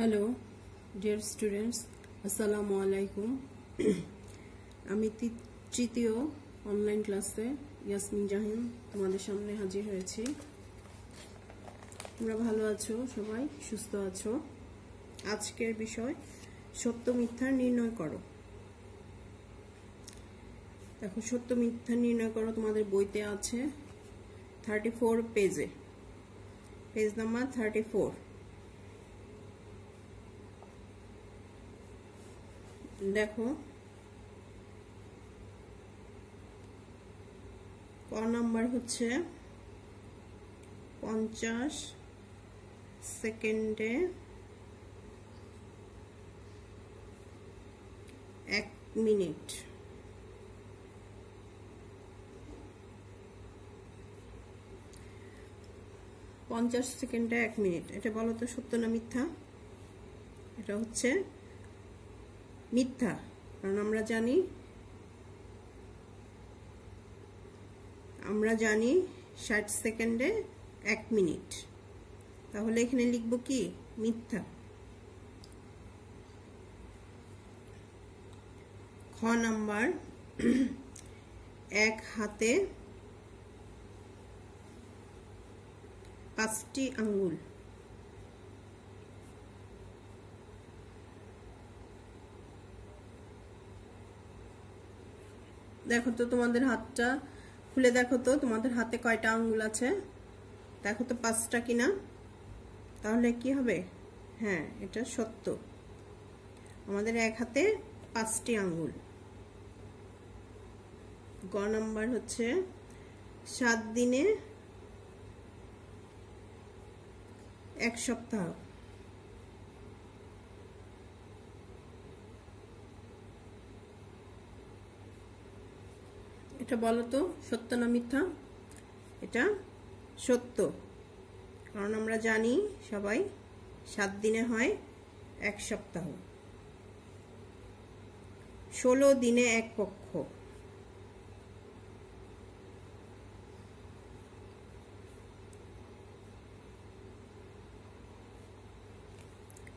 Hello dear students আসসালামু আলাইকুম আমি তৃতীয় অনলাইন ক্লাসে ইয়াসমিন জাহিন তোমাদের সামনে হাজির হয়েছি। তোমরা ভালো আছো? সবাই সুস্থ আছো? আজকের বিষয়, সত্য মিথ্যা নির্ণয় করো। দেখো, সত্য মিথ্যা নির্ণয় করো তোমাদের বইতে আছে। থার্টি ফোর পেজে পেজ নাম্বার থার্টি ফোর দেখো। ক নাম্বার হচ্ছে পঞ্চাশ সেকেন্ডে এক মিনিট। পঞ্চাশ সেকেন্ডে এক মিনিট। এটা বলো তো সত্য না মিথ্যা? এটা হচ্ছে মিথ্যা, কারণ আমরা জানি আমরা জানি ষাট সেকেন্ডে এক মিনিট। তাহলে এখানে লিখব কি? মিথ্যা। খ নাম্বার, এক হাতে পাঁচটি আঙ্গুল। দেখো তো তোমাদের হাতটা খুলে দেখো তো, তোমাদের হাতে কয়টা আঙ্গুল আছে? দেখো তো পাঁচটা কিনা? তাহলে কি হবে? হ্যাঁ এটা সত্য। আমাদের এক হাতে পাঁচটি আঙ্গুল। গ নাম্বার হচ্ছে, সাত দিনে এক সপ্তাহ। এটা বলো তো? সত্য না মিথ্যা? এটা সত্য। কারণ আমরা জানি সবাই সাত দিনে হয়, এক সপ্তাহ। ষোলো দিনে এক পক্ষ।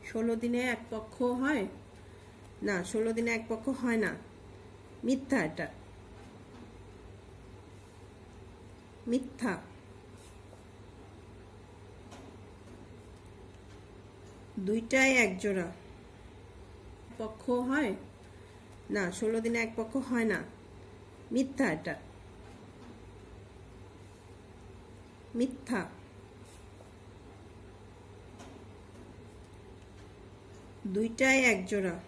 ষোলো দিনে এক পক্ষ হয়? না, ষোলো দিনে এক পক্ষ হয় না। মিথ্যা এটা। মিথ্যা। দুইটাই এক জোড়া পক্ষ হয়? না, ষোলো দিনে এক পক্ষ হয় না। মিথ্যা এটা। মিথ্যা। দুইটাই এক জোড়া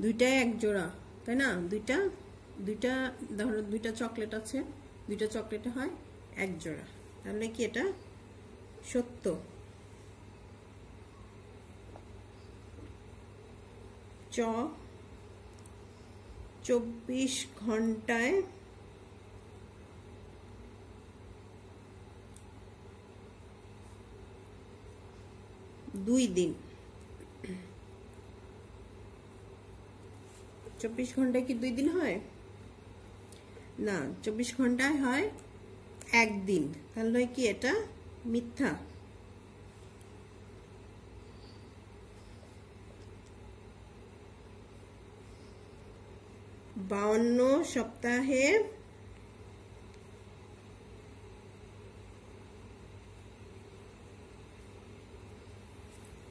দুইটাই এক জোড়া তাই না? দুইটা দুইটা, ধরো দুইটা চকলেট আছে, দুইটা চকলেটে হয় এক জোড়া তাহলে কি এটা? সত্য। চ, চব্বিশ ঘন্টায় দুই দিন। চব্বিশ ঘন্টায় কি দুই দিন হয়? না, চব্বিশ ঘন্টায় হয় একদিন। তাহলে কি এটা? মিথ্যা। বাউন্ন সপ্তাহে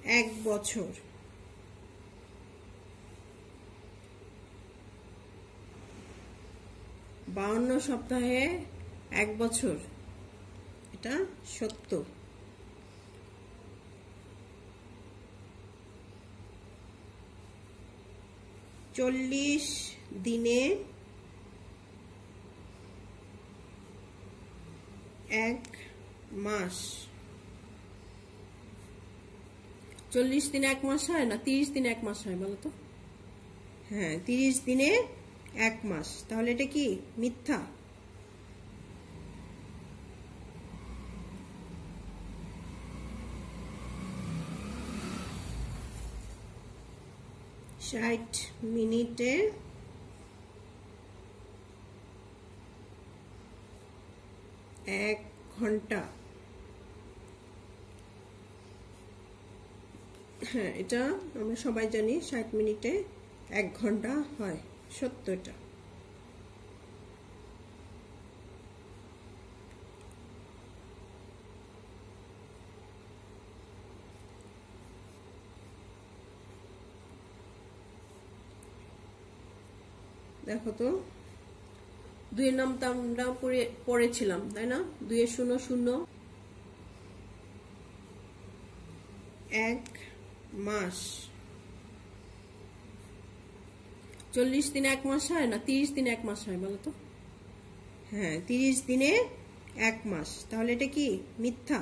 এক বছর। বাউন্ন সপ্তাহে এক বছর। এটা সত্য। চল্লিশ দিনে এক মাস। চল্লিশ দিনে এক মাস হয় না? তিরিশ দিনে এক মাস হয়, বলো তো। হ্যাঁ তিরিশ দিনে এক মাস। তাহলে এটা কি মিথ্যা? ষাট মিনিটে এক ঘণ্টা। হ্যাঁ এটা আমরা সবাই জানি ষাট মিনিটে এক ঘণ্টা হয়। সত্য এটা। দেখো তো, দুইয়ের নাম তো আমরা পড়ে, পড়েছিলাম, তাই না? দুইয়ের শূন্য শূন্য। এক মাস। চল্লিশ দিনে এক মাস হয় না তিরিশ দিনে এক মাস হয় বলো তো? হ্যাঁ তিরিশ দিনে এক মাস। তাহলে এটা কি মিথ্যা?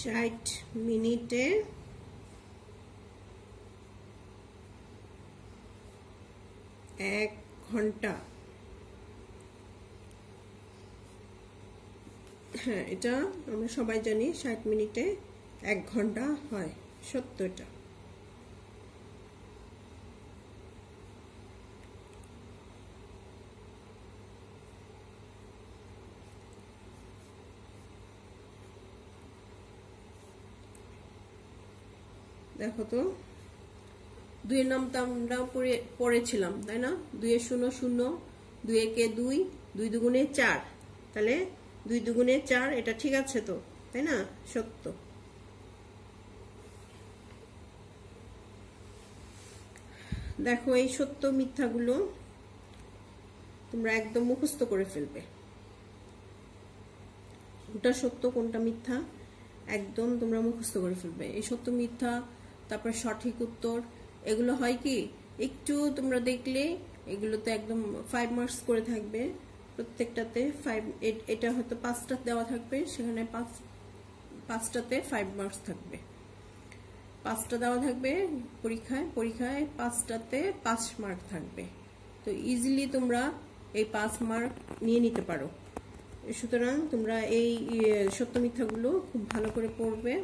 ষাট মিনিটে এক ঘণ্টা। হ্যাঁ এটা আমরা সবাই জানি ষাট মিনিটে এক ঘণ্টা হয়, সত্য এটা। দেখো তো নাম তো আমরা পড়ে, পড়েছিলাম, তাই না? দুইয়ের শূন্য শূন্য দুই একে দুই দুই দুগুণে চার, তাহলে দুই দুগুণে চার, এটা ঠিক আছে তো, তাই না? সত্য। দেখো, এই সত্য মিথ্যাগুলো তোমরা একদম মুখস্থ করে ফেলবে। কোনটা সত্য, কোনটা মিথ্যা, একদম তোমরা মুখস্থ করে ফেলবে। এই সত্য, মিথ্যা, তারপর সঠিক উত্তর, এগুলো হয় কি? একটু তোমরা দেখলে এগুলো তো একদম ফাইভ মার্কস করে থাকবে। প্রত্যেকটাতে ফাইভ এটা হয়তো পাঁচটা দেওয়া থাকবে, সেখানে পাঁচ, পাঁচটাতে ফাইভ মার্কস থাকবে। পাঁচটা দেওয়া থাকবে পরীক্ষায় পরীক্ষায় পাঁচটাতে পাঁচ মার্ক থাকবে। তো ইজিলি তোমরা এই পাঁচ মার্ক নিয়ে নিতে পারো। সুতরাং তোমরা এই সত্য মিথ্যাগুলো খুব ভালো করে পড়বে।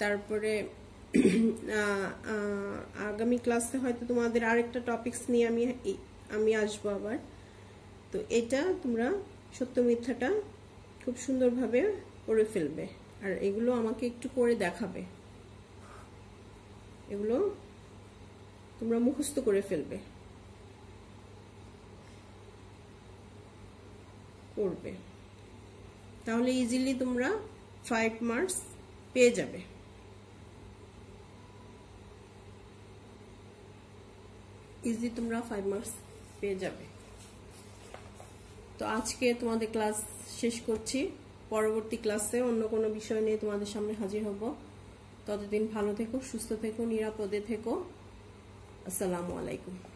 তারপরে আগামী ক্লাসে হয়তো তোমাদের আরেকটা টপিকস নিয়ে আমি আমি আসব আবার। তো এটা তোমরা সত্য মিথ্যাটা খুব সুন্দরভাবে পড়ে ফেলবে। আর এগুলো আমাকে একটু করে দেখাবে। এগুলো তোমরা মুখস্থ করে ফেলবে। করবে। তাহলে ইজিলি তোমরা ফাইভ মার্কস পেয়ে যাবে। ইজি তোমরা ফাইভ মার্কস পেয়ে যাবে। তো আজকে তোমাদের ক্লাস শেষ করছি। পরবর্তী ক্লাসে অন্য কোনো বিষয় নিয়ে তোমাদের সামনে হাজির হব। ততদিন ভালো থেকো, সুস্থ থেকো, নিরাপদে থেকো। আসসালামু আলাইকুম।